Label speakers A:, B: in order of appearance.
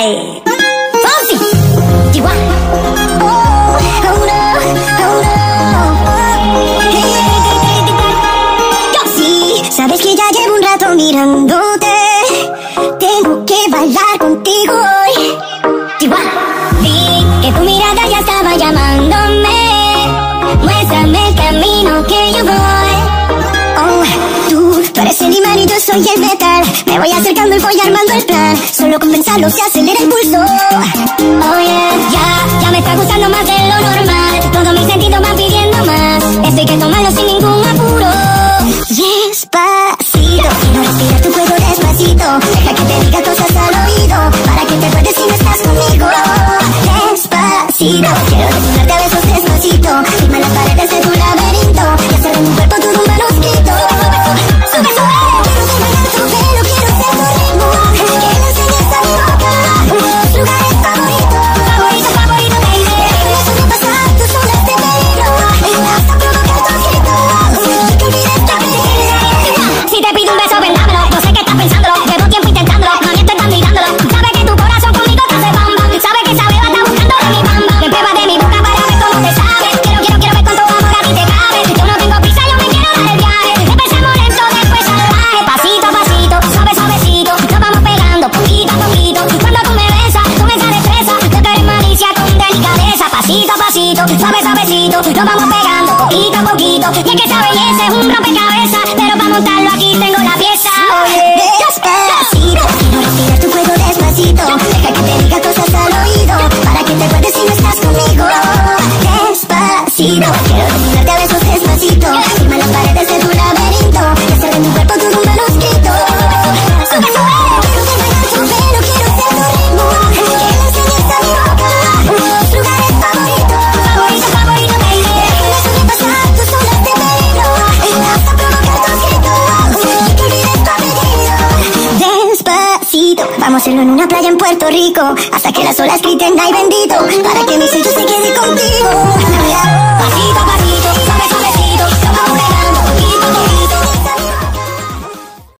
A: Ay. Oh, sabes que ya llevo un rato mirándote. Tengo que bailar contigo hoy. Tiwa, Vi que tu mirada ya estaba llamándome. Muéstrame el camino que yo voy. Oh, tú, tú eres el imán y yo soy el metal. Me voy a acercar voy armando el plan. Solo con pensarlo se acelera el pulso.
B: suavecito, suave suavecito, lo vamos pegando poquito a poquito. Y es que esa belleza es un rompecabezas, pero para montarlo aquí tengo la pieza. Oye,
A: despacito, quiero respirar tu cuello despacito, deja que te diga cosas al oído, para que te acuerdes si no estás conmigo. Despacito. hacerlo en una playa en Puerto Rico, hasta que las olas griten ay bendito, para que mi sitio se quede contigo.